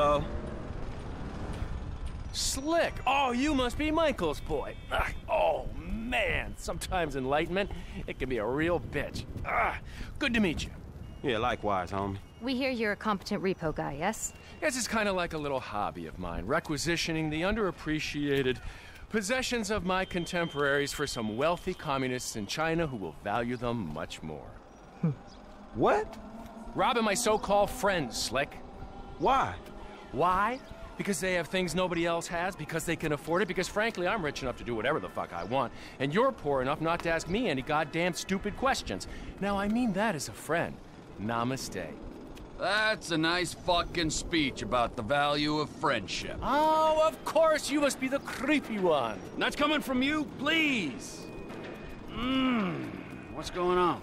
Hello? Slick! Oh, you must be Michael's boy. Ugh. Oh, man. Sometimes enlightenment, it can be a real bitch. Ugh. Good to meet you. Yeah, likewise, homie. We hear you're a competent repo guy, yes? This is kind of like a little hobby of mine, requisitioning the underappreciated possessions of my contemporaries for some wealthy communists in China who will value them much more. What? Robbing my so-called friends, Slick. Why? Why? Because they have things nobody else has, because they can afford it, because frankly, I'm rich enough to do whatever the fuck I want, and you're poor enough not to ask me any goddamn stupid questions. Now, I mean that as a friend. Namaste. That's a nice fucking speech about the value of friendship. Oh, of course, you must be the creepy one. That's coming from you, please. Mmm. What's going on?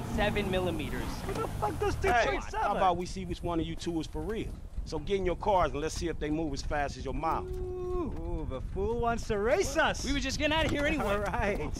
2.7 millimeters. What the fuck does Hey, how about we see which one of you two is for real? So get in your cars and let's see if they move as fast as your mouth. Ooh, ooh, the fool wants to race us. We were just getting out of here anyway. All right.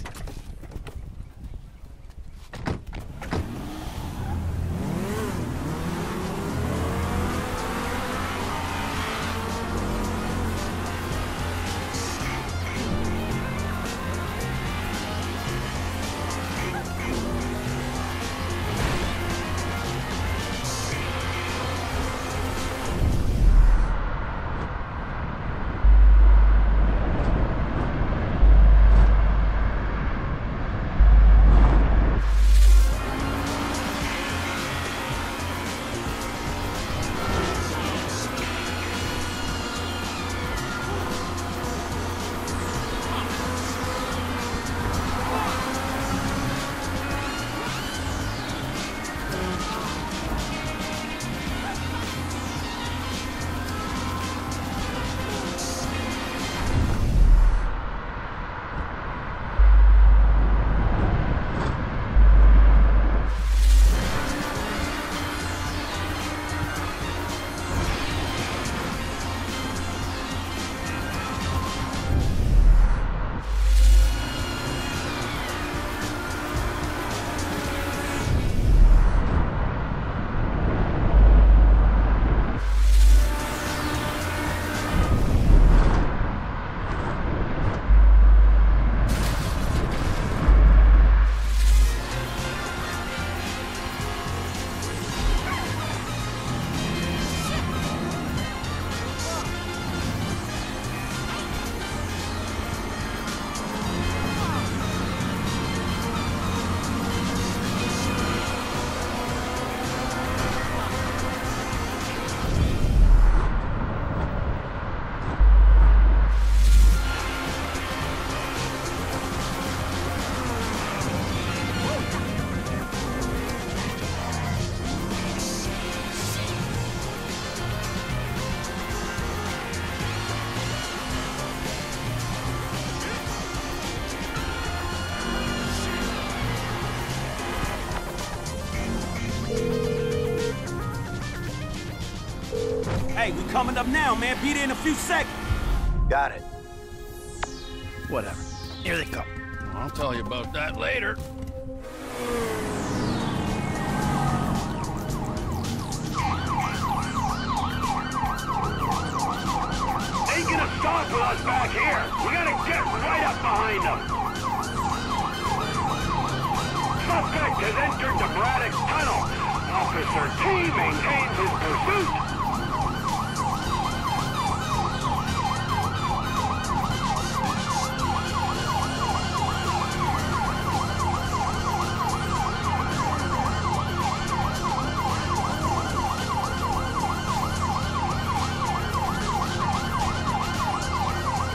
Coming up now, man. Be there in a few seconds. Got it. Whatever. Here they come. I'll tell you about that later. Ain't gonna stop with us back here. We gotta get right up behind them. Suspect has entered the Braddock Tunnel. Officer T maintains his pursuit.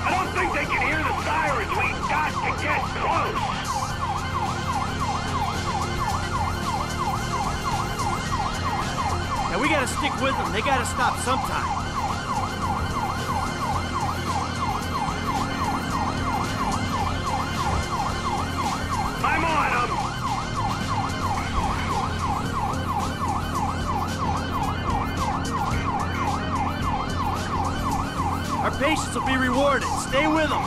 I don't think they can hear the sirens. We got to get close. Now we gotta stick with them. They gotta stop sometime. I'm on them. Our patience will be rewarded. Stay with them.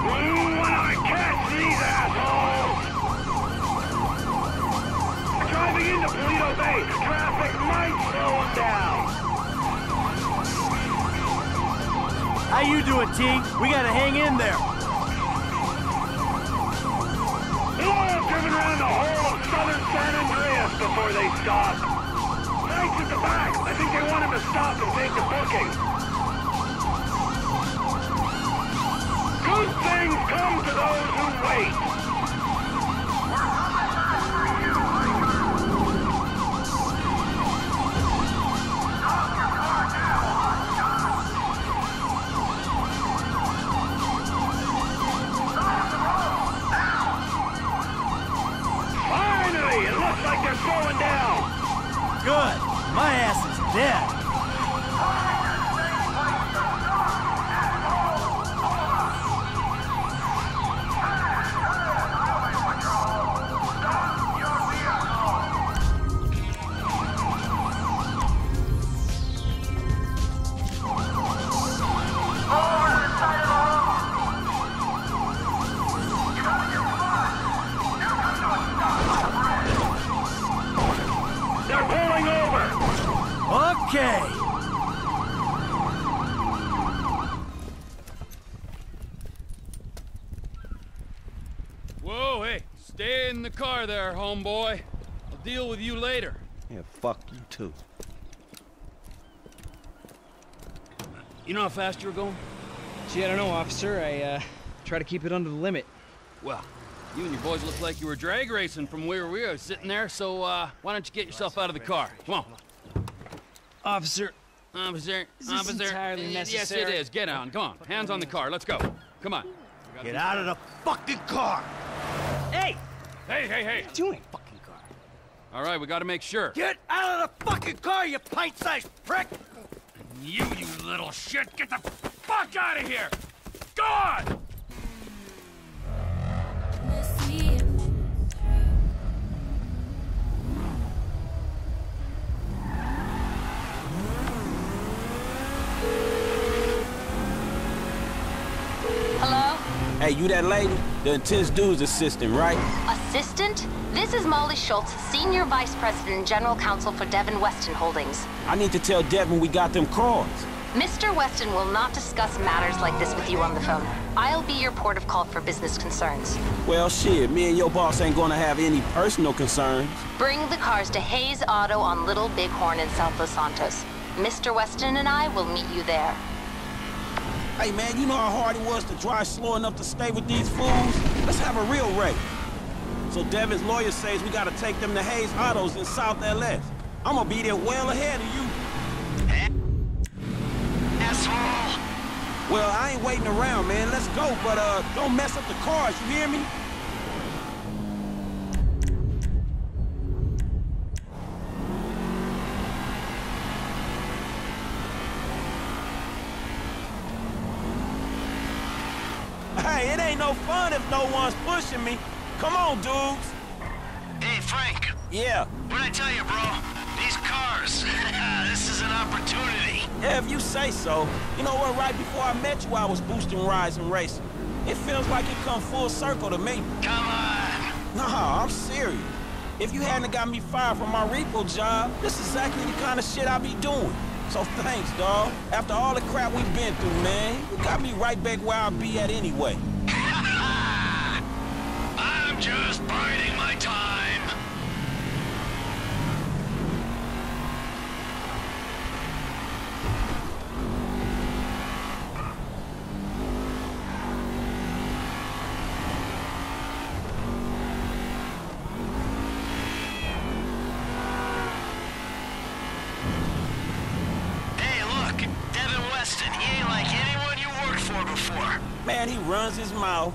Ooh, when I catch these assholes! Driving into Paleto Bay, traffic might slow them down. How you doing, T? We gotta hang in there. Driven around the whole of southern San Andreas before they. Mike's at the back. I think they want him to stop and take the booking. Good things come to those who wait. Finally, it looks like they're slowing down. Good. My ass Okay. Whoa, hey, stay in the car there, homeboy. I'll deal with you later. Yeah, fuck you too. You know how fast you were going? Gee, I don't know, officer. I, uh, try to keep it under the limit. Well, you and your boys look like you were drag racing from where we are sitting there, so, uh, why don't you get yourself out of the car? Come on. Officer, Officer, this officer. entirely Yes, it necessary? is. Get on. Come on. Hands on the car. Let's go. Come on. Get out of the fucking car! hey! Hey, hey, hey. What are you doing? All right, we got to make sure. Get out of the fucking car, you pint-sized prick! You, you little shit, get the fuck out of here! God! Hello? Hey, you that lady? The intense dude's assistant, right? Assistant? This is Molly Schultz, Senior Vice President and General Counsel for Devin Weston Holdings. I need to tell Devin we got them cars. Mr. Weston will not discuss matters like this with you on the phone. I'll be your port of call for business concerns. Well, shit, me and your boss ain't gonna have any personal concerns. Bring the cars to Hayes Auto on Little Bighorn in South Los Santos. Mr. Weston and I will meet you there. Hey, man, you know how hard it was to drive slow enough to stay with these fools? Let's have a real race. So Devin's lawyer says we gotta take them to Hayes Autos in South LS. I'm gonna be there well ahead of you. Asshole! Well, I ain't waiting around, man. Let's go, but uh, don't mess up the cars, you hear me? Hey, it ain't no fun if no one's pushing me. Come on, dudes. Hey, Frank. Yeah. What'd I tell you, bro? These cars. this is an opportunity. Yeah, if you say so. You know what, right before I met you, I was boosting rides and racing. It feels like it come full circle to me. Come on. Nah, I'm serious. If you hadn't got me fired from my repo job, this is exactly the kind of shit I be doing. So thanks, dawg. After all the crap we've been through, man, you got me right back where I be at anyway. Just biding my time. Hey, look, Devin Weston. He ain't like anyone you worked for before. Man, he runs his mouth,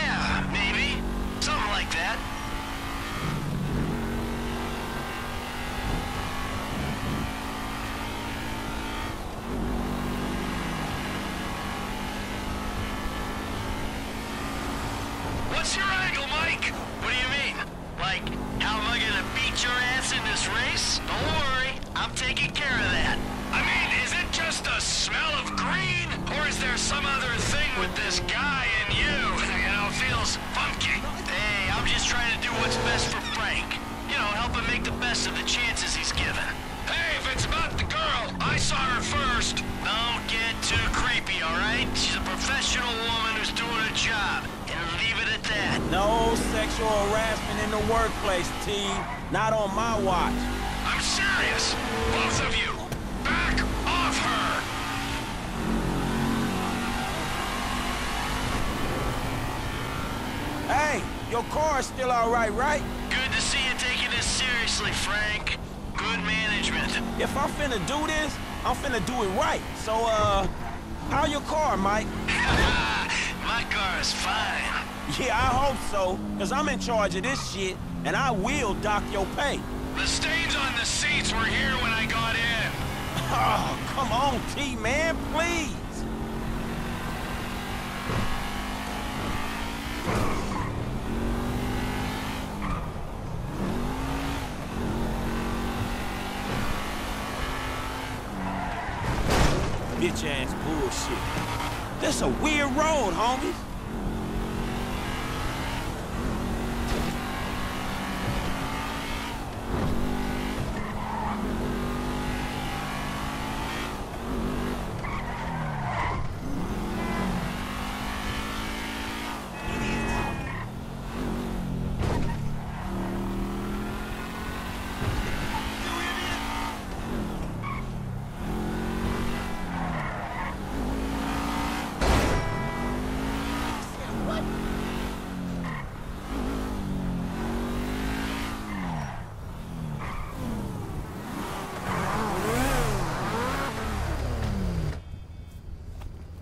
No sexual harassment in the workplace, T. Not on my watch. I'm serious. Both of you. Back off her. Hey, your car's still all right, right? Good to see you taking this seriously, Frank. Good management. If I'm finna do this, I'm finna do it right. So, uh, how your car, Mike? My car is fine. Yeah, I hope so, because I'm in charge of this shit, and I will dock your pay. The stains on the seats were here when I got in. Oh, come on, T, man, please. bitch-ass bullshit. This a weird road, homies.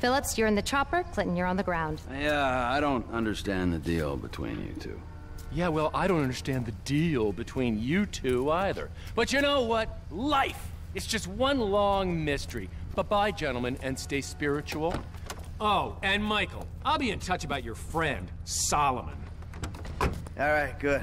Phillips, you're in the chopper, Clinton, you're on the ground. Yeah, I don't understand the deal between you two. Yeah, well, I don't understand the deal between you two either. But you know what? Life! It's just one long mystery. Bye-bye, gentlemen, and stay spiritual. Oh, and Michael, I'll be in touch about your friend, Solomon. All right, good.